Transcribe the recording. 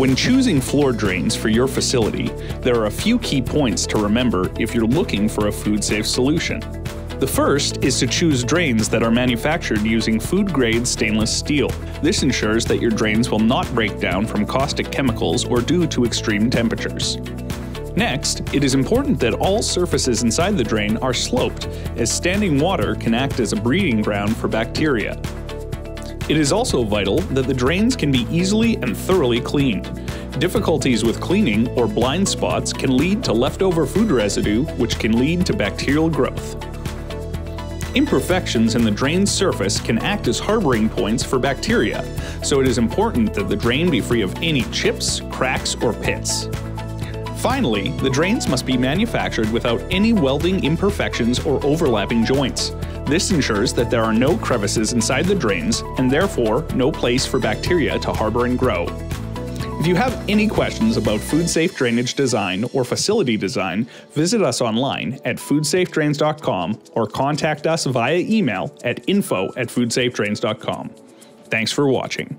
When choosing floor drains for your facility, there are a few key points to remember if you're looking for a food safe solution. The first is to choose drains that are manufactured using food grade stainless steel. This ensures that your drains will not break down from caustic chemicals or due to extreme temperatures. Next, it is important that all surfaces inside the drain are sloped, as standing water can act as a breeding ground for bacteria. It is also vital that the drains can be easily and thoroughly cleaned. Difficulties with cleaning or blind spots can lead to leftover food residue, which can lead to bacterial growth. Imperfections in the drain's surface can act as harboring points for bacteria, so it is important that the drain be free of any chips, cracks, or pits. Finally, the drains must be manufactured without any welding imperfections or overlapping joints. This ensures that there are no crevices inside the drains and therefore no place for bacteria to harbor and grow. If you have any questions about food safe drainage design or facility design, visit us online at foodsafedrains.com or contact us via email at info at foodsafedrains.com. Thanks for watching.